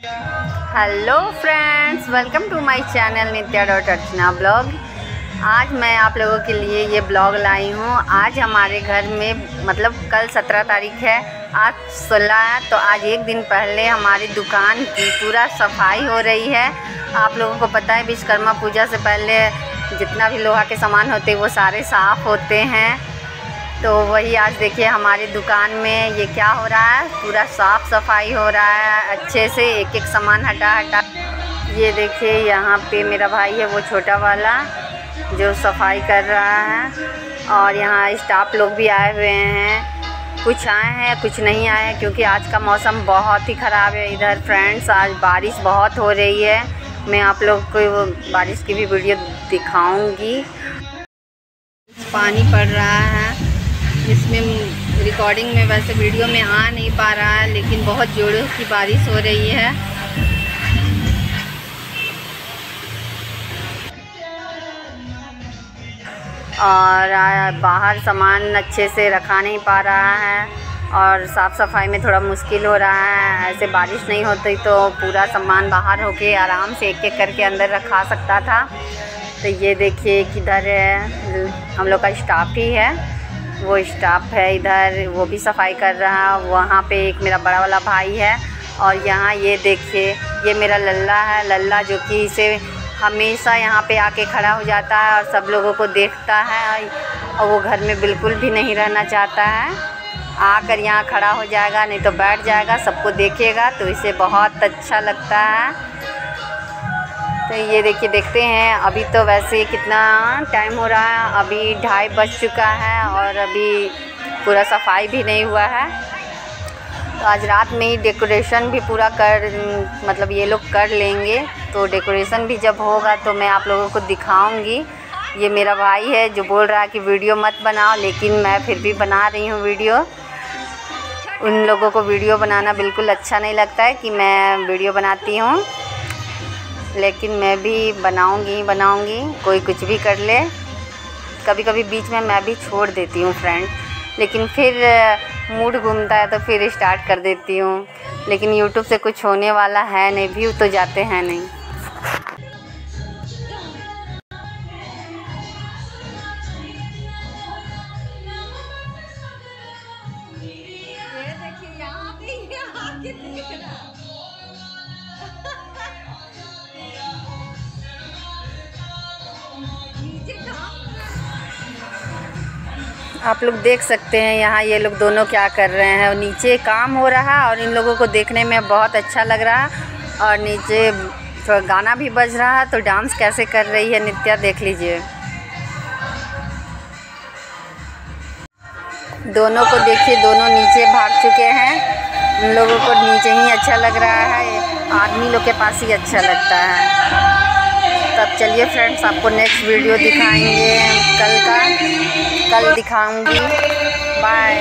Hello friends welcome to my channel Nitya dot Archana blog आज मैं आप लोगों के लिए ये ब्लॉग लाई हूँ। आज हमारे घर में मतलब कल सत्रह तारीख है, आज सोलह है तो आज एक दिन पहले हमारी दुकान की पूरा सफ़ाई हो रही है। आप लोगों को पता है, विश्वकर्मा पूजा से पहले जितना भी लोहा के सामान होते हैं, वो सारे साफ़ होते हैं। तो वही आज देखिए हमारी दुकान में ये क्या हो रहा है? पूरा साफ़ सफ़ाई हो रहा है, अच्छे से एक एक सामान हटा हटा। ये देखिए यहाँ पे मेरा भाई है, वो छोटा वाला, जो सफ़ाई कर रहा है। और यहाँ स्टाफ लोग भी आए हुए हैं। कुछ आए हैं, कुछ नहीं आए हैं, क्योंकि आज का मौसम बहुत ही ख़राब है इधर फ्रेंड्स आज बारिश बहुत हो रही है। मैं आप लोग को बारिश की भी वीडियो दिखाऊँगी। पानी पड़ रहा है। इसमें रिकॉर्डिंग में वैसे वीडियो में आ नहीं पा रहा है, लेकिन बहुत जोरों की बारिश हो रही है। और बाहर सामान अच्छे से रखा नहीं पा रहा है और साफ़ सफ़ाई में थोड़ा मुश्किल हो रहा है। ऐसे बारिश नहीं होती तो पूरा सामान बाहर होके आराम से एक एक करके अंदर रखा सकता था। तो ये देखिए किधर है, हम लोग का स्टाफ ही है। वो स्टाफ है इधर, वो भी सफ़ाई कर रहा है। वहाँ पे एक मेरा बड़ा वाला भाई है और यहाँ ये देखिए, ये मेरा लल्ला है। लल्ला जो कि इसे हमेशा यहाँ पे आके खड़ा हो जाता है और सब लोगों को देखता है और वो घर में बिल्कुल भी नहीं रहना चाहता है। आकर यहाँ खड़ा हो जाएगा, नहीं तो बैठ जाएगा, सबको देखेगा तो इसे बहुत अच्छा लगता है। तो ये देखिए, देखते हैं। अभी तो वैसे कितना टाइम हो रहा है। अभी ढाई बज चुका है और अभी पूरा सफ़ाई भी नहीं हुआ है। तो आज रात में ही डेकोरेशन भी पूरा कर मतलब ये लोग कर लेंगे। तो डेकोरेशन भी जब होगा तो मैं आप लोगों को दिखाऊँगी। ये मेरा भाई है जो बोल रहा है कि वीडियो मत बनाओ, लेकिन मैं फिर भी बना रही हूँ वीडियो। उन लोगों को वीडियो बनाना बिल्कुल अच्छा नहीं लगता है कि मैं वीडियो बनाती हूँ। लेकिन मैं भी बनाऊँगी बनाऊँगी। कोई कुछ भी कर ले। कभी कभी बीच में मैं भी छोड़ देती हूँ फ्रेंड लेकिन फिर मूड घूमता है तो फिर स्टार्ट कर देती हूँ। लेकिन यूट्यूब से कुछ होने वाला है नहीं व्यू तो जाते हैं नहीं। आप लोग देख सकते हैं यहाँ ये लोग दोनों क्या कर रहे हैं। नीचे काम हो रहा और इन लोगों को देखने में बहुत अच्छा लग रहा और नीचे थोड़ा गाना भी बज रहा है तो डांस कैसे कर रही है नित्या देख लीजिए। दोनों को देखिए, दोनों नीचे भाग चुके हैं। उन लोगों को नीचे ही अच्छा लग रहा है आदमी लोग के पास ही अच्छा लगता है। तब चलिए फ्रेंड्स आपको नेक्स्ट वीडियो दिखाएँगे कल का। कल दिखाऊँगी। बाय